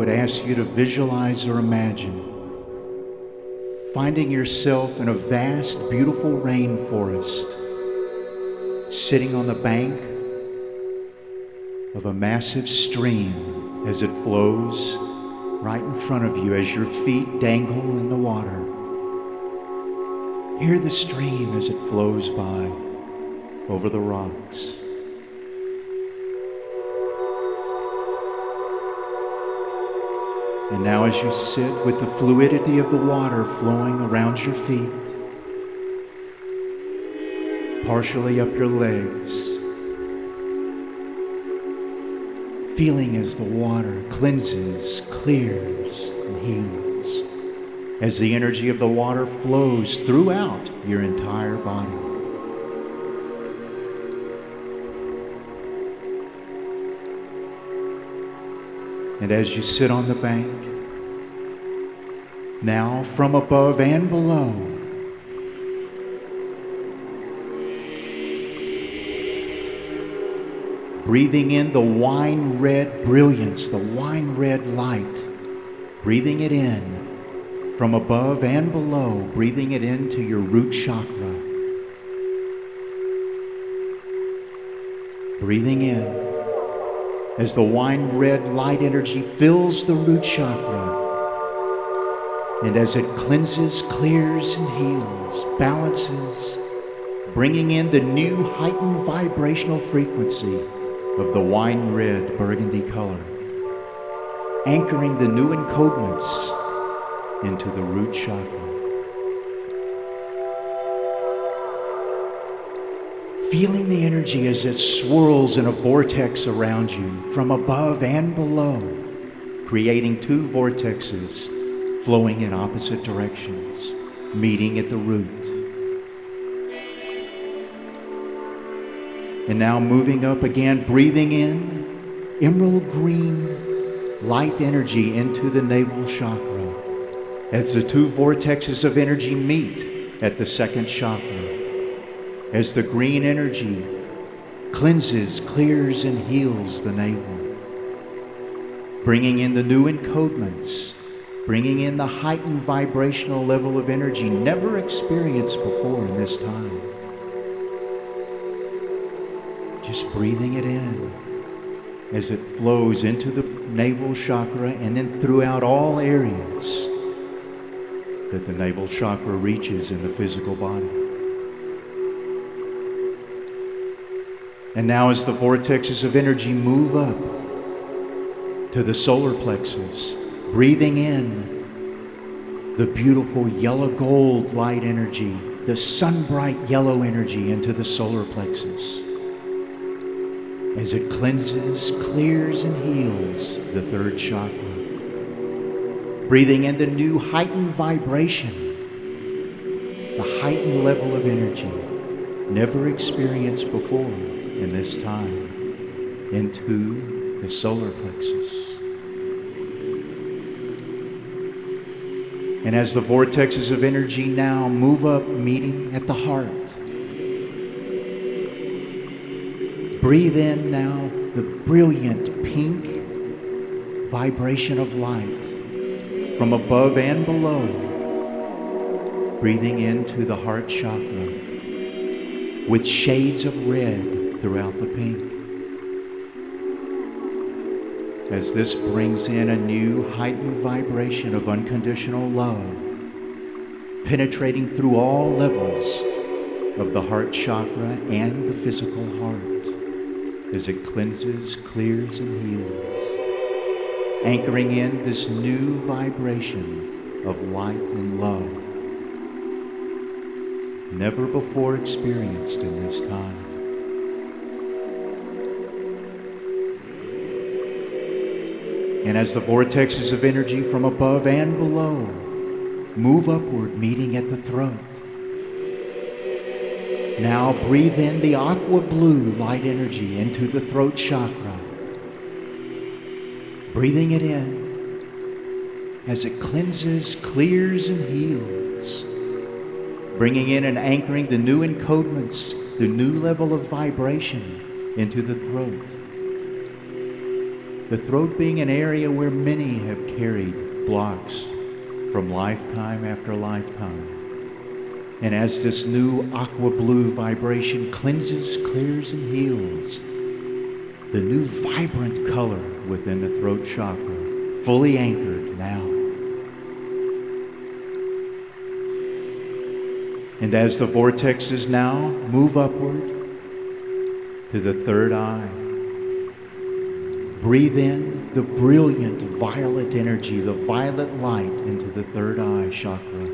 would ask you to visualize or imagine finding yourself in a vast, beautiful rainforest, sitting on the bank of a massive stream as it flows right in front of you as your feet dangle in the water. Hear the stream as it flows by over the rocks. And now, as you sit with the fluidity of the water flowing around your feet, partially up your legs, feeling as the water cleanses, clears, and heals, as the energy of the water flows throughout your entire body. And as you sit on the bank, now from above and below, breathing in the wine red brilliance, the wine red light, breathing it in from above and below, breathing it into your root chakra. Breathing in as the wine red light energy fills the root chakra. And as it cleanses, clears, and heals, balances, bringing in the new heightened vibrational frequency of the wine red burgundy color, anchoring the new encodements into the root chakra. Feeling the energy as it swirls in a vortex around you from above and below, creating two vortexes flowing in opposite directions, meeting at the root. And now moving up again, breathing in emerald green light energy into the navel chakra as the two vortexes of energy meet at the second chakra as the green energy cleanses, clears, and heals the navel, bringing in the new encodements, bringing in the heightened vibrational level of energy never experienced before in this time. Just breathing it in as it flows into the navel chakra and then throughout all areas that the navel chakra reaches in the physical body. And now, as the vortexes of energy move up to the solar plexus, breathing in the beautiful yellow gold light energy, the sun bright yellow energy into the solar plexus. As it cleanses, clears, and heals the third chakra. Breathing in the new heightened vibration, the heightened level of energy never experienced before in this time into the solar plexus. And as the vortexes of energy now move up, meeting at the heart, breathe in now the brilliant pink vibration of light from above and below, breathing into the heart chakra with shades of red throughout the pink. As this brings in a new heightened vibration of unconditional love, penetrating through all levels of the heart chakra and the physical heart as it cleanses, clears, and heals, anchoring in this new vibration of light and love, never before experienced in this time. And as the vortexes of energy from above and below move upward, meeting at the throat, now breathe in the aqua blue light energy into the throat chakra. Breathing it in as it cleanses, clears, and heals. Bringing in and anchoring the new encodements, the new level of vibration into the throat The throat being an area where many have carried blocks from lifetime after lifetime. And as this new aqua blue vibration cleanses, clears, and heals, the new vibrant color within the throat chakra, fully anchored now. And as the vortexes now move upward to the third eye, breathe in the brilliant violet energy, the violet light into the third eye chakra,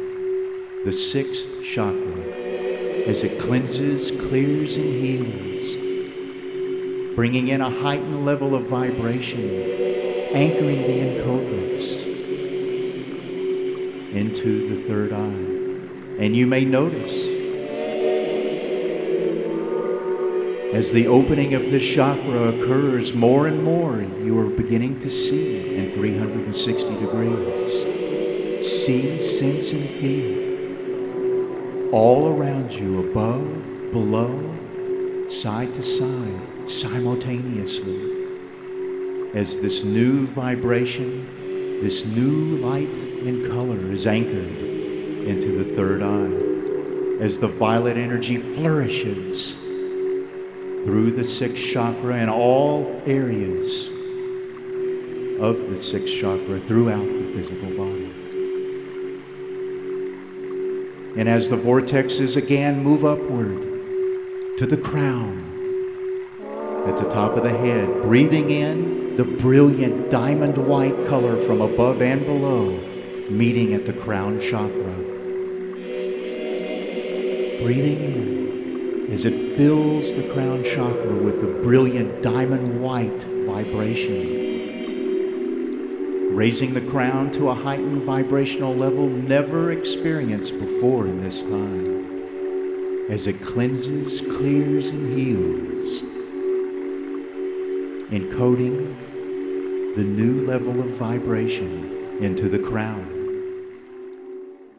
the sixth chakra, as it cleanses, clears, and heals, bringing in a heightened level of vibration, anchoring the encodements into the third eye. And you may notice as the opening of this chakra occurs more and more, you are beginning to see in 360 degrees. See, sense, and feel all around you, above, below, side to side, simultaneously. As this new vibration, this new light and color is anchored into the third eye as the violet energy flourishes through the sixth chakra and all areas of the sixth chakra throughout the physical body. And as the vortexes again move upward to the crown, at the top of the head, breathing in the brilliant diamond white color from above and below, meeting at the crown chakra breathing in as it fills the crown chakra with the brilliant diamond white vibration, raising the crown to a heightened vibrational level never experienced before in this time, as it cleanses, clears, and heals, encoding the new level of vibration into the crown.